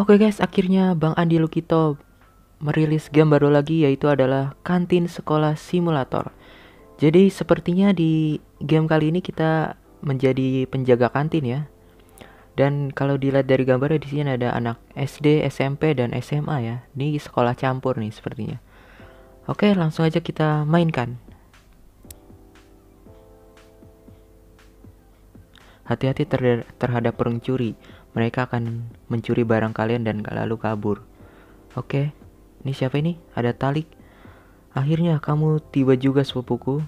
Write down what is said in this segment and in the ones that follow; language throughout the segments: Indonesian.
Oke guys, akhirnya Bang Andi Lukito merilis game baru lagi yaitu adalah Kantin Sekolah Simulator. Jadi sepertinya di game kali ini kita menjadi penjaga kantin ya. Dan kalau dilihat dari gambarnya di sini ada anak SD, SMP dan SMA ya. Ini sekolah campur nih sepertinya. Oke, langsung aja kita mainkan. Hati-hati ter terhadap pencuri. Mereka akan mencuri barang kalian dan lalu kabur. Oke, ini siapa ini? Ada Talik. Akhirnya kamu tiba juga sepupuku.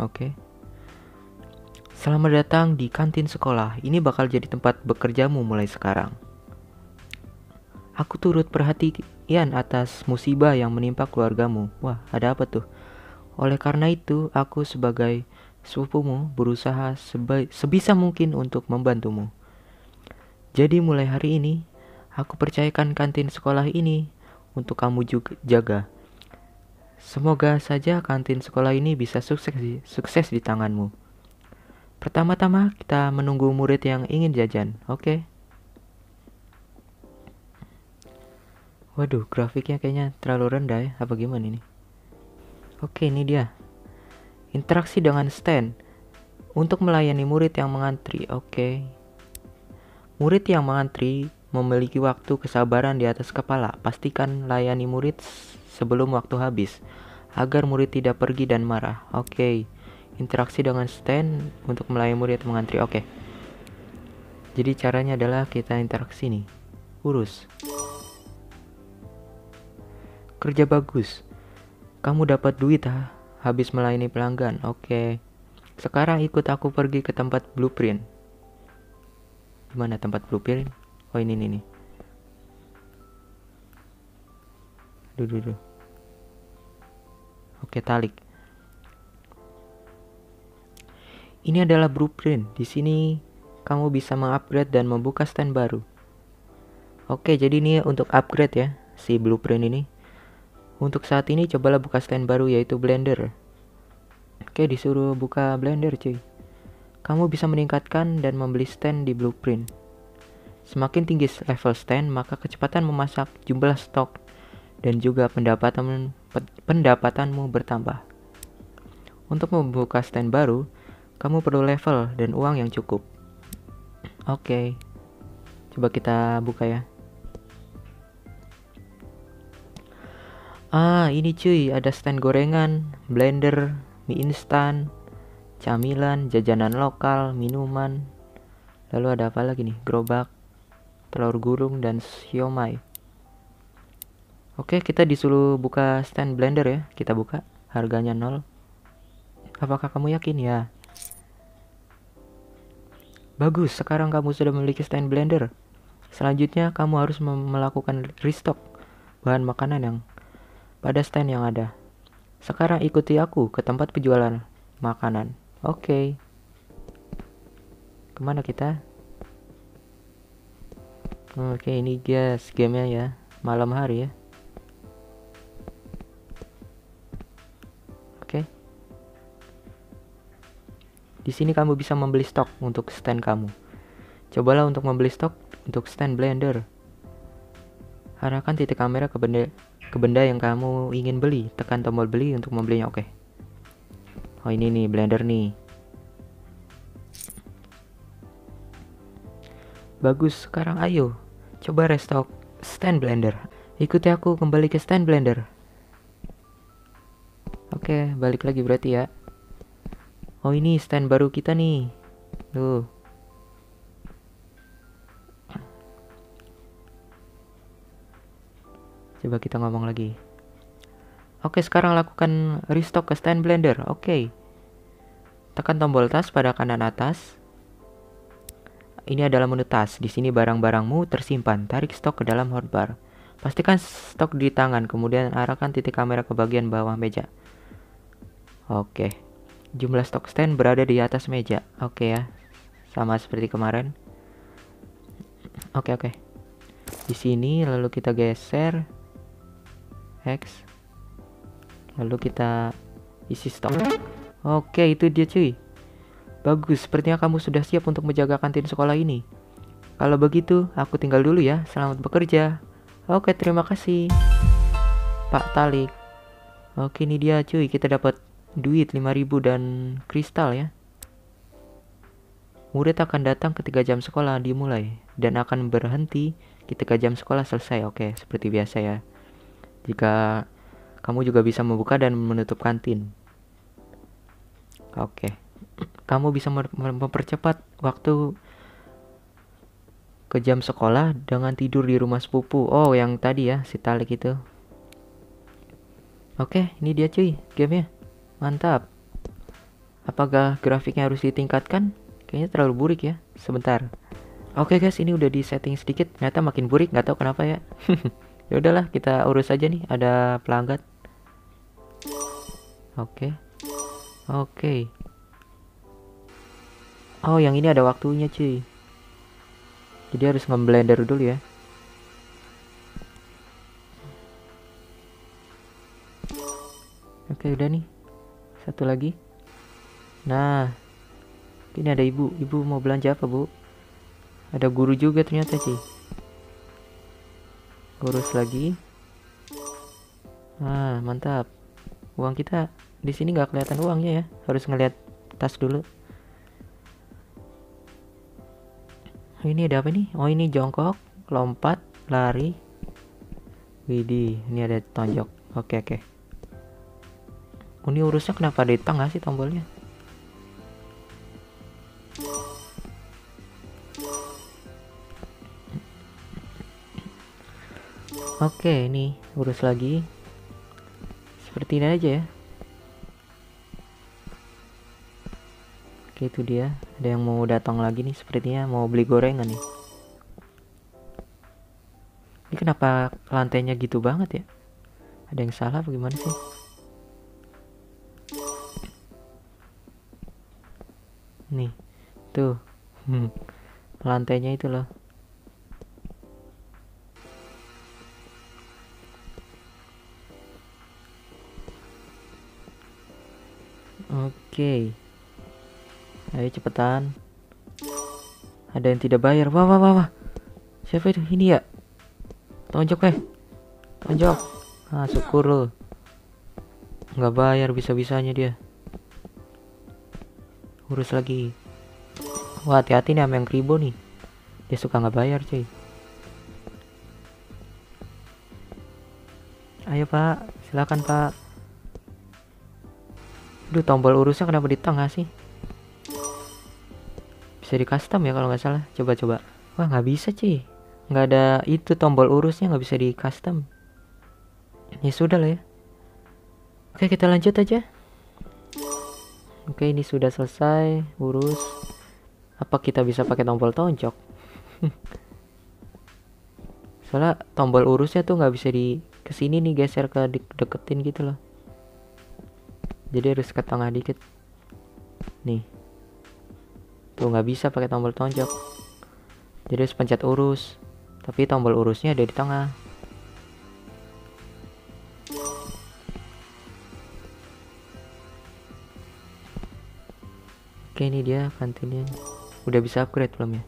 Oke. Selamat datang di kantin sekolah. Ini bakal jadi tempat bekerjamu mulai sekarang. Aku turut perhatian atas musibah yang menimpa keluargamu. Wah, ada apa tuh? Oleh karena itu, aku sebagai sepupumu berusaha sebisa mungkin untuk membantumu. Jadi mulai hari ini, aku percayakan kantin sekolah ini untuk kamu juga jaga. Semoga saja kantin sekolah ini bisa sukses di, sukses di tanganmu. Pertama-tama kita menunggu murid yang ingin jajan, oke? Okay? Waduh, grafiknya kayaknya terlalu rendah ya, apa gimana ini? Oke, ini dia. Interaksi dengan stand untuk melayani murid yang mengantri. Oke. Murid yang mengantri memiliki waktu kesabaran di atas kepala. Pastikan layani murid sebelum waktu habis agar murid tidak pergi dan marah. Oke. Interaksi dengan stand untuk melayani murid mengantri. Oke. Jadi caranya adalah kita interaksi nih. Urus. Kerja bagus. Kamu dapat duit ha? habis melayani pelanggan. Oke. Sekarang ikut aku pergi ke tempat blueprint. Gimana tempat blueprint? Oh ini nih nih. Duh, duh, duh. Oke, talik. Ini adalah blueprint. Di sini kamu bisa mengupgrade dan membuka stand baru. Oke, jadi ini untuk upgrade ya si blueprint ini. Untuk saat ini cobalah buka stand baru yaitu Blender. Oke, disuruh buka Blender cuy. Kamu bisa meningkatkan dan membeli stand di blueprint. Semakin tinggi level stand, maka kecepatan memasak, jumlah stok, dan juga pendapatan pendapatanmu bertambah. Untuk membuka stand baru, kamu perlu level dan uang yang cukup. Oke. Coba kita buka ya. Ah, ini cuy, ada stand gorengan, blender, mie instan, camilan, jajanan lokal, minuman. Lalu ada apa lagi nih? Gerobak, telur gulung dan siomay. Oke, kita disuruh buka stand blender ya. Kita buka, harganya nol. Apakah kamu yakin ya? Bagus, sekarang kamu sudah memiliki stand blender. Selanjutnya, kamu harus melakukan restock bahan makanan yang pada stand yang ada. Sekarang ikuti aku ke tempat penjualan makanan. Oke. Okay. Ke mana kita? Oke, okay, ini guys gamenya ya. Malam hari ya. Oke. Okay. Di sini kamu bisa membeli stok untuk stand kamu. Cobalah untuk membeli stok untuk stand blender. Arahkan titik kamera ke benda ke benda yang kamu ingin beli. Tekan tombol beli untuk membelinya. Oke. Oh ini nih blender nih. Bagus. Sekarang ayo coba restock stand blender. Ikuti aku kembali ke stand blender. Oke, balik lagi berarti ya. Oh ini stand baru kita nih. Tuh. Coba kita ngomong lagi. Oke, sekarang lakukan restock ke stand blender. Oke. Tekan tombol tas pada kanan atas. Ini adalah menu tas. Di sini barang-barangmu tersimpan. Tarik stok ke dalam hotbar. Pastikan stok di tangan, kemudian arahkan titik kamera ke bagian bawah meja. Oke. Jumlah stok stand berada di atas meja. Oke ya. Sama seperti kemarin. Oke, oke. Di sini lalu kita geser X lalu kita isi stok oke itu dia cuy bagus sepertinya kamu sudah siap untuk menjaga kantin sekolah ini Kalau begitu, aku tinggal dulu ya. Selamat bekerja. Oke, terima kasih. Pak Talik. Oke, ini dia cuy. Kita dapat duit 5000 dan kristal ya. Murid akan datang ketika jam sekolah dimulai dan akan berhenti ketika jam sekolah selesai. Oke, seperti biasa ya. Jika kamu juga bisa membuka dan menutup kantin. Oke. Kamu bisa mempercepat waktu ke jam sekolah dengan tidur di rumah sepupu. Oh, yang tadi ya, si Talik itu. Oke, ini dia cuy, gamenya. Mantap. Apakah grafiknya harus ditingkatkan? Kayaknya terlalu burik ya. Sebentar. Oke guys, ini udah di setting sedikit. Ternyata makin burik, nggak tahu kenapa ya. ya udahlah, kita urus aja nih. Ada pelanggan. Oke. Oke. Oh, yang ini ada waktunya, cuy. Jadi harus nge-blender dulu ya. Oke, udah nih. Satu lagi. Nah, ini ada ibu. Ibu mau belanja apa, Bu? Ada guru juga ternyata, sih. Urus lagi. Ah, mantap. Uang kita di sini nggak kelihatan uangnya ya. Harus ngeliat tas dulu. Oh, ini ada apa nih? Oh, ini jongkok, lompat, lari. Widih, ini ada tonjok. Oke, oke. Oh, ini urusnya kenapa di tengah sih tombolnya? Oke, ini urus lagi. Seperti ini aja ya. Oke, itu dia. Ada yang mau datang lagi nih sepertinya mau beli gorengan nih. Ini kenapa lantainya gitu banget ya? Ada yang salah apa gimana sih? Nih, tuh. Lantainya itu loh. Oke. Ayo cepetan. Ada yang tidak bayar. Wah, wah, wah, wah. Siapa itu? Ini ya. Tonjok eh. Tonjok. Ah, syukur lo. Nggak bayar bisa-bisanya dia. Urus lagi. Wah, hati-hati nih sama yang kribo nih. Dia suka nggak bayar, cuy. Ayo, Pak. Silakan, Pak. Duh tombol urusnya kenapa di tengah sih? Bisa di custom ya kalau nggak salah. Coba-coba. Wah nggak bisa sih. Nggak ada itu tombol urusnya nggak bisa di custom. Ya sudah lah ya. Oke kita lanjut aja. Oke ini sudah selesai urus. Apa kita bisa pakai tombol tonjok? Soalnya tombol urusnya tuh nggak bisa di ke sini nih geser ke deketin gitu loh jadi harus ke tengah dikit. Nih. Tuh nggak bisa pakai tombol tonjok. Jadi harus pencet urus. Tapi tombol urusnya ada di tengah. Oke ini dia kantinnya. Udah bisa upgrade belum ya?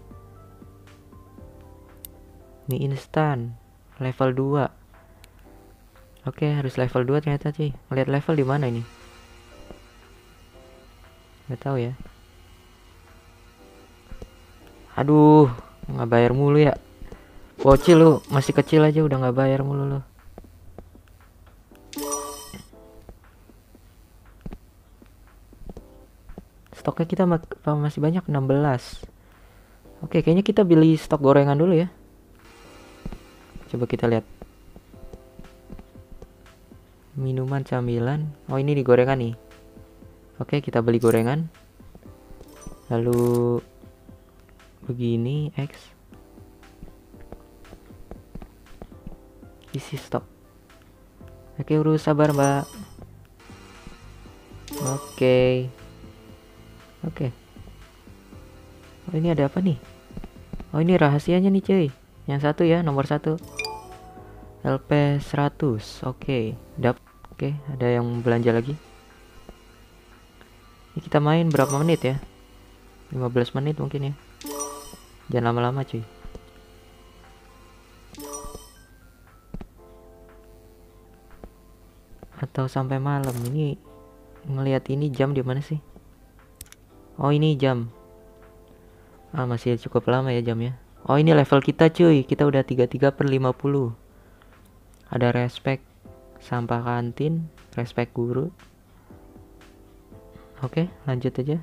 Mie instan. Level 2 oke harus level 2 ternyata sih ngeliat level di mana ini nggak tahu ya. Aduh nggak bayar mulu ya. Bocil lu masih kecil aja udah nggak bayar mulu lu. Stoknya kita masih banyak? 16 oke kayaknya kita beli stok gorengan dulu ya. Coba kita lihat. Minuman camilan. Oh ini di gorengan nih Oke, kita beli gorengan. Lalu begini X. Isi stok. Oke, urus sabar, Mbak. Oke. Oke. Oh, ini ada apa nih? Oh, ini rahasianya nih, cuy. Yang satu ya, nomor satu. LP 100. Oke, dap. Oke, ada yang belanja lagi. Ini kita main berapa menit ya? 15 menit mungkin ya. Jangan lama-lama cuy. Atau sampai malam ini ngelihat ini jam di mana sih? Oh ini jam. Ah masih cukup lama ya jamnya. Oh ini level kita cuy, kita udah 33 per 50. Ada respect sampah kantin, respect guru, oke lanjut aja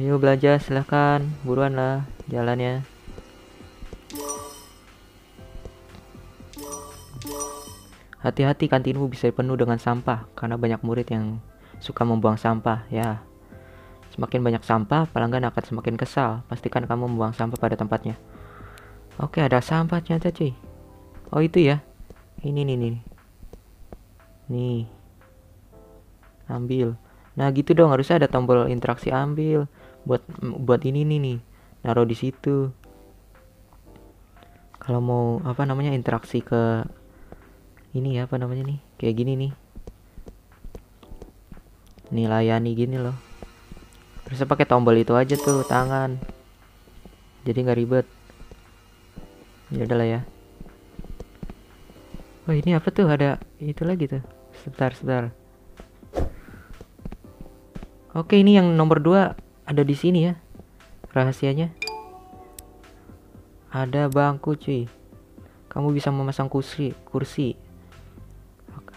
ayo belajar silahkan buruan lah jalannya Hati-hati kantinmu bisa penuh dengan sampah karena banyak murid yang suka membuang sampah ya. Semakin banyak sampah, pelanggan akan semakin kesal. Pastikan kamu membuang sampah pada tempatnya. Oke, ada sampah ternyata cuy. Oh itu ya. Ini nih nih. Nih. Ambil. Nah gitu dong harusnya ada tombol interaksi ambil buat buat ini nih nih. Naruh di situ. Kalau mau apa namanya interaksi ke ini ya apa namanya nih kayak gini nih nih layani gini loh terus pakai tombol itu aja tuh tangan jadi nggak ribet ya udahlah ya Oh ini apa tuh? Ada itu lagi tuh. Sebentar sebentar. Oke ini yang nomor dua ada di sini ya rahasianya. Ada bangku cuy. Kamu bisa memasang kursi kursi.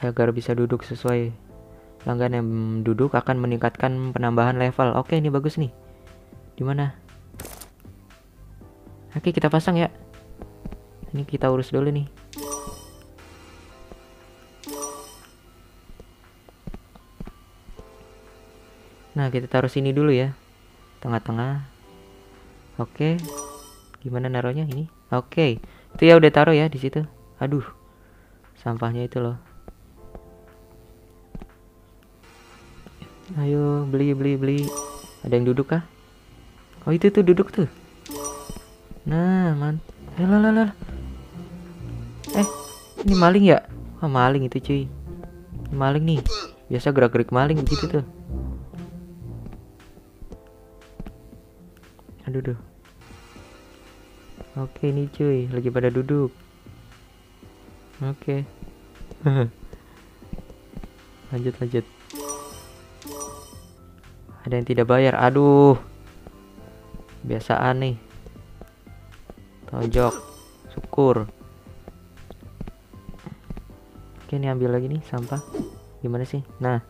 Agar bisa duduk sesuai pelanggan yang duduk akan meningkatkan penambahan level. Oke ini bagus nih. Di mana oke kita pasang ya. Ini kita urus dulu nih nah kita taruh sini dulu ya tengah-tengah oke gimana naruhnya ini oke itu ya udah taruh ya di situ aduh sampahnya itu loh Ayo beli beli beli. Ada yang duduk kah? Oh itu tuh duduk tuh. Nah man. Eh lah lah lah. Eh ini maling ya? Wah maling itu cuy. Maling nih. Biasa gerak-gerik maling begitu tuh. Aduh duh. Oke ini cuy lagi pada duduk. Oke. lanjut lanjut. Ada yang tidak bayar? Aduh. Biasaan nih. Tonjok syukur. Oke ini ambil lagi nih sampah. Gimana sih? Nah.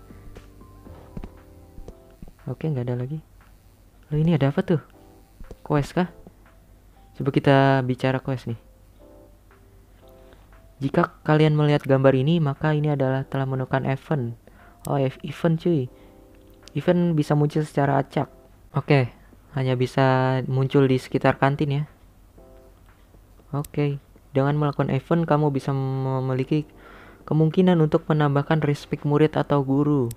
Oke nggak ada lagi. Loh ini ada apa tuh quest kah coba kita bicara quest nih jika kalian melihat gambar ini maka ini adalah telah menemukan event oh event cuy Event bisa muncul secara acak. Oke, hanya bisa muncul di sekitar kantin ya. Oke, dengan melakukan event kamu bisa memiliki kemungkinan untuk menambahkan respect murid atau guru.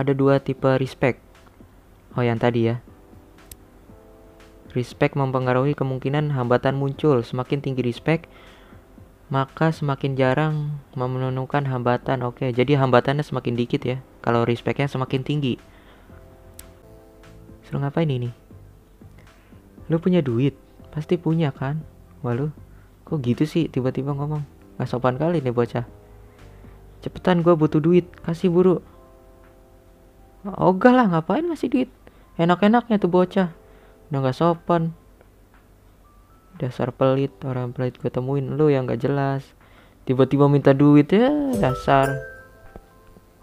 Ada dua tipe respect. Oh, yang tadi ya. Respect mempengaruhi kemungkinan hambatan muncul. Semakin tinggi respect, maka semakin jarang menemukan hambatan. Oke, jadi hambatannya semakin dikit ya. Kalau respectnya semakin tinggi. Suruh ngapain ini? Lu punya duit? Pasti punya kan? Walu, kok gitu sih tiba-tiba ngomong? Gak sopan kali nih bocah. Cepetan gue butuh duit, kasih buru. Ogah lah, ngapain masih duit? Enak-enaknya tuh bocah. Udah gak sopan. Dasar pelit, orang pelit gue temuin lu yang gak jelas. Tiba-tiba minta duit ya, dasar.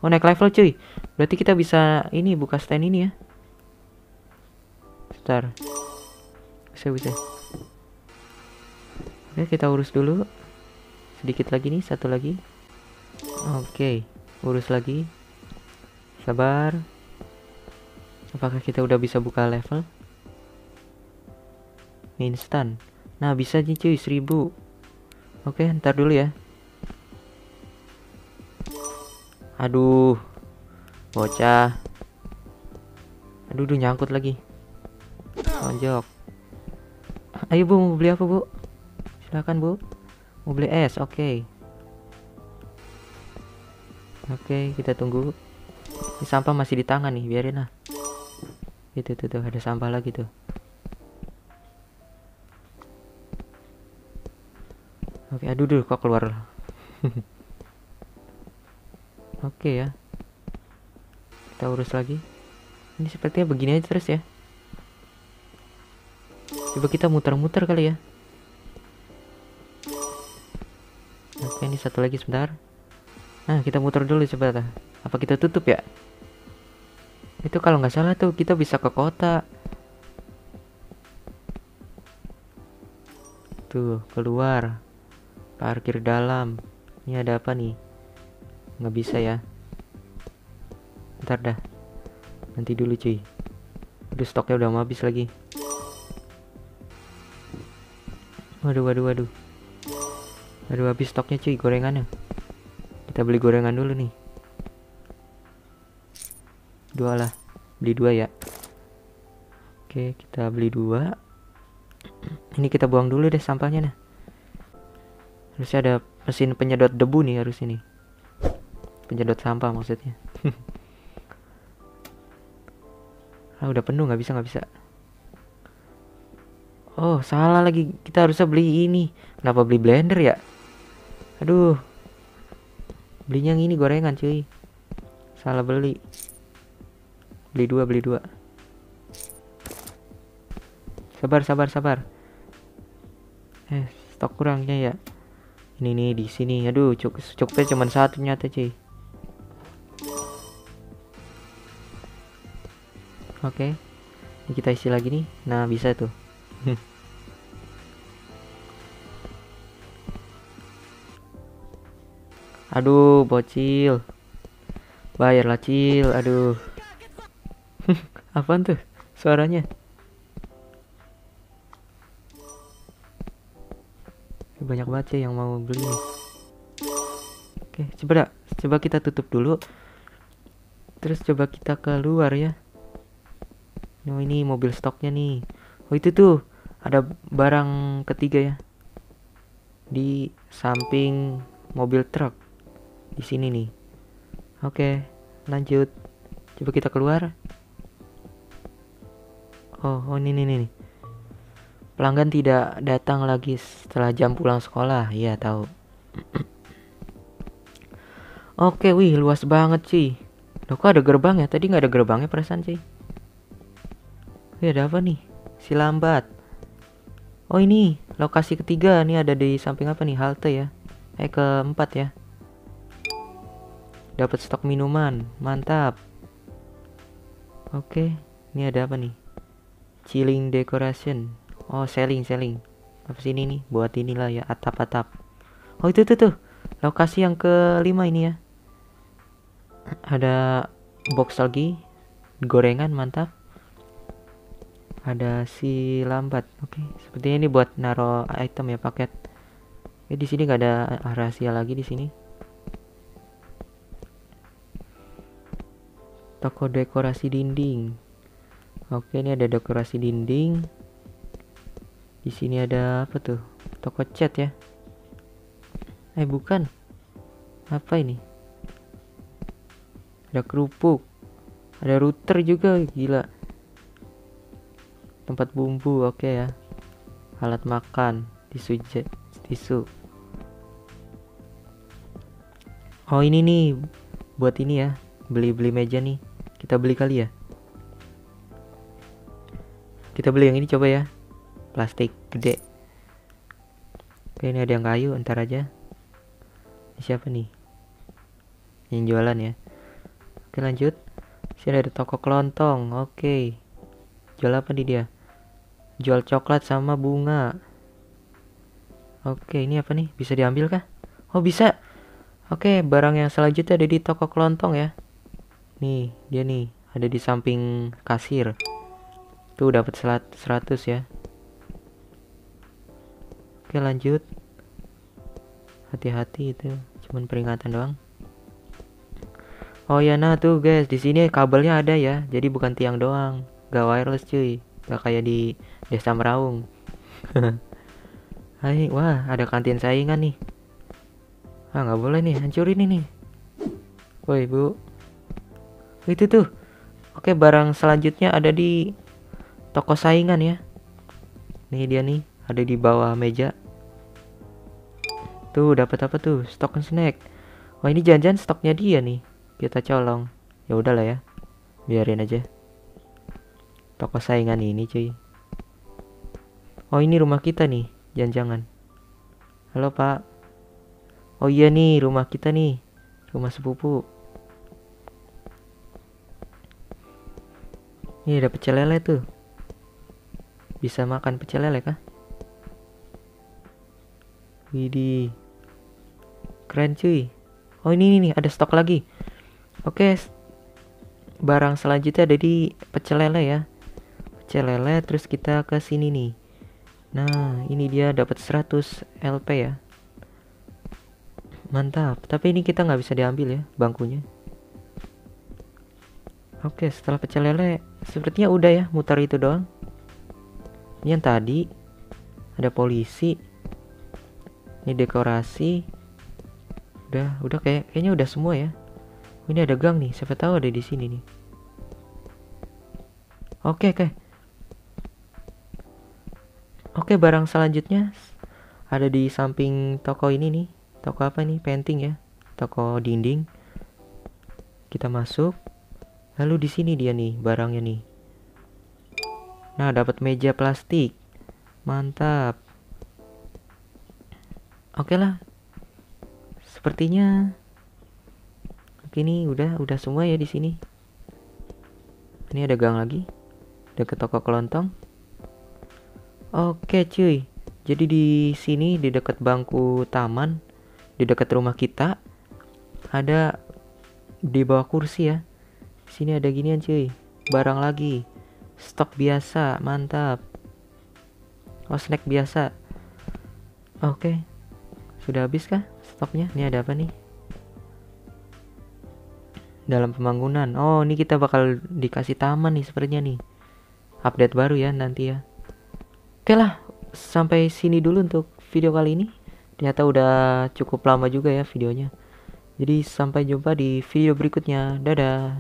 Oh naik level cuy. Berarti kita bisa ini buka stand ini ya. Bentar. Bisa bisa. Oke, kita urus dulu. Sedikit lagi nih, satu lagi. Oke, urus lagi. Sabar. Apakah kita udah bisa buka level? Instan. Nah, bisa nih cuy, seribu. Oke, ntar dulu ya. Aduh. Bocah. Aduh, duh, nyangkut lagi tonjok ayo bu mau beli apa bu silakan bu mau beli es oke okay. oke okay, kita tunggu ini sampah masih di tangan nih biarin lah itu tuh, tuh ada sampah lagi tuh Oke, aduh dulu kok keluar. Oke ya. Kita urus lagi. Ini sepertinya begini aja terus ya. Coba kita muter-muter kali ya. Oke, ini satu lagi sebentar. Nah, kita muter dulu coba. Apa kita tutup ya? Itu kalau nggak salah tuh kita bisa ke kota. Tuh, keluar. Parkir dalam. Ini ada apa nih? Nggak bisa ya. Ntar dah. Nanti dulu cuy. Aduh, stoknya udah mau habis lagi. Waduh, waduh, waduh. Aduh, habis stoknya cuy, gorengannya. Kita beli gorengan dulu nih. Dua lah. Beli dua ya. Oke, kita beli dua. Ini kita buang dulu deh sampahnya nah. Harusnya ada mesin penyedot debu nih harus ini. Penyedot sampah maksudnya. ah udah penuh nggak bisa nggak bisa. Oh salah lagi kita harusnya beli ini. Kenapa beli blender ya? Aduh. Belinya yang ini gorengan cuy. Salah beli. Beli dua beli dua. Sabar sabar sabar eh stok kurangnya ya ini nih di sini. Aduh cukup cukupnya cuma satu nyata cuy. Oke. Ini kita isi lagi nih. Nah bisa tuh. Aduh bocil. Bayarlah cil. Aduh. Apaan tuh suaranya banyak banget sih yang mau beli nih. Oke coba dah. Coba kita tutup dulu. Terus coba kita keluar ya. Oh ini mobil stoknya nih. Oh itu tuh. Ada barang ketiga ya. Di samping mobil truk. Di sini nih. Oke lanjut. Coba kita keluar. Oh oh ini nih nih Pelanggan tidak datang lagi setelah jam pulang sekolah. Iya, tahu. Oke, wih, luas banget sih. Loh, kok ada gerbang ya? Tadi nggak ada gerbangnya perasaan sih. Wih, ada apa nih? Si lambat. Oh, ini lokasi ketiga. Nih ada di samping apa nih? Halte ya. Eh, keempat ya. Dapat stok minuman. Mantap. Oke, ini ada apa nih? Chilling decoration oh selling selling. Apa sini nih buat inilah ya atap-atap. Oh itu tuh tuh lokasi yang kelima ini ya. Ada box lagi. Gorengan mantap. Ada si lambat. Oke okay. sepertinya ini buat naro item ya paket. Ya di sini nggak ada rahasia lagi di sini. Toko dekorasi dinding. Oke ini ada dekorasi dinding di sini ada apa tuh? Toko cat ya. Eh bukan. Apa ini? Ada kerupuk. Ada router juga, gila. Tempat bumbu, oke okay ya. Alat makan, tisu jet, tisu. Oh ini nih buat ini ya, beli-beli meja nih. Kita beli kali ya. Kita beli yang ini coba ya plastik gede. Oke ini ada yang kayu entar aja. Ini siapa nih? Yang jualan ya. Oke lanjut. Sini ada toko kelontong oke. Jual apa nih dia? Jual coklat sama bunga. Oke ini apa nih? Bisa diambil kah? Oh bisa. Oke barang yang selanjutnya ada di toko kelontong ya. Nih dia nih ada di samping kasir. Tuh dapat 100 ya Oke lanjut. Hati-hati itu Cuman peringatan doang. Oh ya nah tuh guys di sini kabelnya ada ya Jadi bukan tiang doang. Gak wireless cuy. Gak kayak di desa Meraung. Hai, wah ada kantin saingan nih. Ah nggak boleh nih hancurin ini Woi bu. Itu tuh. Oke barang selanjutnya ada di Toko saingan ya. Nih dia nih Ada di bawah meja Tuh, dapat apa tuh? Stok snack. Wah, ini jangan-jangan stoknya dia nih. Kita colong. Ya udahlah ya. Biarin aja. Toko saingan ini, cuy. Oh, ini rumah kita nih. Jangan-jangan. Halo, Pak. Oh iya nih, rumah kita nih. Rumah sepupu. Ini ada pecel lele tuh. Bisa makan pecel lele kah? Widih. Keren cuy. Oh ini nih ada stok lagi. Oke. Barang selanjutnya ada di pecel lele ya. Pecel lele terus kita ke sini nih. Nah, ini dia dapat 100 LP ya. Mantap. Tapi ini kita nggak bisa diambil ya bangkunya. Oke, setelah pecel lele, sepertinya udah ya mutar itu doang. Ini yang tadi ada polisi. Ini dekorasi. Udah, udah kayak kayaknya udah semua ya. Oh, ini ada gang nih, siapa tahu ada di sini nih. Oke, oke. Oke, barang selanjutnya ada di samping toko ini nih. Toko apa nih? Painting ya. Toko dinding. Kita masuk. Lalu di sini dia nih barangnya nih. Nah, dapat meja plastik. Mantap. Oke lah. Sepertinya ini udah udah semua ya di sini. Ini ada gang lagi. Dekat toko kelontong. Oke, cuy. Jadi di sini di dekat bangku taman, di dekat rumah kita ada di bawah kursi ya Sini ada ginian cuy. Barang lagi. Stok biasa, mantap. Oh, snack biasa. Oke. Sudah habis kah stoknya? Ini ada apa nih? Dalam pembangunan. Oh, ini kita bakal dikasih taman nih sepertinya nih. Update baru ya nanti ya. Oke lah, sampai sini dulu untuk video kali ini. Ternyata udah cukup lama juga ya videonya. Jadi sampai jumpa di video berikutnya. Dadah.